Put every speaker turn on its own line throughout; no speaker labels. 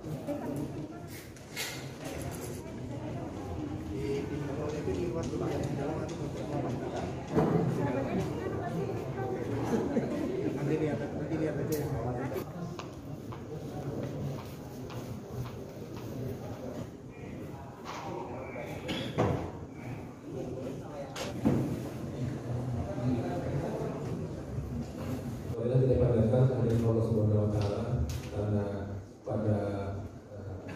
Kita Allah Subhanahu wa taala karena pada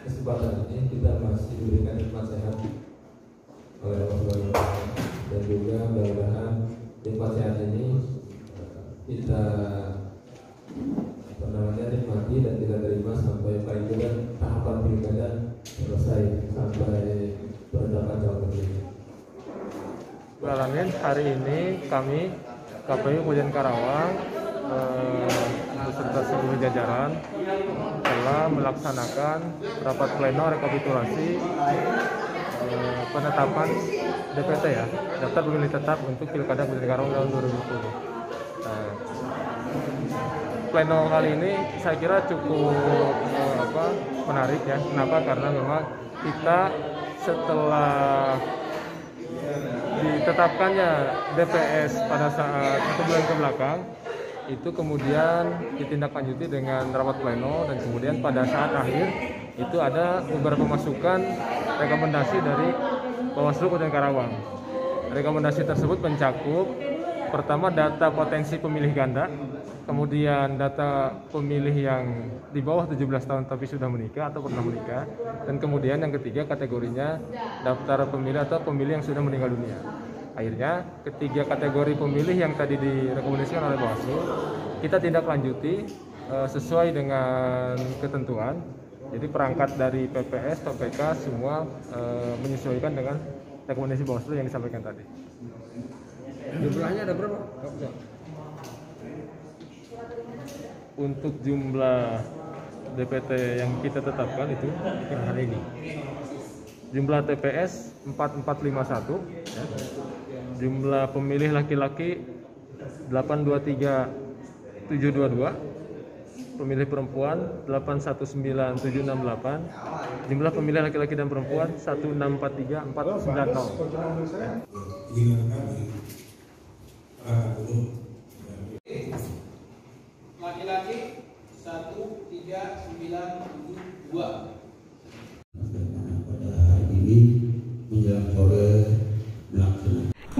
kesempatan ini kita masih diberikan nikmat sehat oleh Allah Subhanahu dan juga mudah-mudahan nikmat sehat ini eh, kita apa namanya nikmati dan kita terima sampai paling tidak tahapan pilkada selesai sampai penetapan calon.
Alamin hari ini kami KPU Kabupaten Karawang eh, beserta seluruh jajaran telah melaksanakan rapat pleno rekapitulasi eh, penetapan DPT ya daftar pemilih tetap untuk Pilkada Kabupaten Karawang tahun 2020. Nah, pleno kali ini saya kira cukup eh, apa menarik ya. Kenapa? Karena memang kita setelah ditetapkannya DPS pada saat satu bulan ke belakang itu kemudian ditindaklanjuti dengan rapat pleno dan kemudian pada saat akhir itu ada beberapa masukan rekomendasi dari Bawaslu Kabupaten Karawang. Rekomendasi tersebut mencakup pertama data potensi pemilih ganda, kemudian data pemilih yang di bawah 17 tahun tapi sudah menikah atau pernah menikah, dan kemudian yang ketiga kategorinya daftar pemilih atau pemilih yang sudah meninggal dunia. Akhirnya ketiga kategori pemilih yang tadi direkomendasikan oleh Bawaslu kita tindak lanjuti eh, sesuai dengan ketentuan. Jadi perangkat dari PPS, PPK semua eh, menyesuaikan dengan rekomendasi Bawaslu yang disampaikan tadi.
Jumlahnya ada berapa?
untuk jumlah DPT yang kita tetapkan itu
Yang hari ini
jumlah TPS 4451 ya. jumlah pemilih laki-laki 823722 pemilih perempuan 819768 jumlah pemilih laki-laki dan perempuan 1643490
laki-laki
1392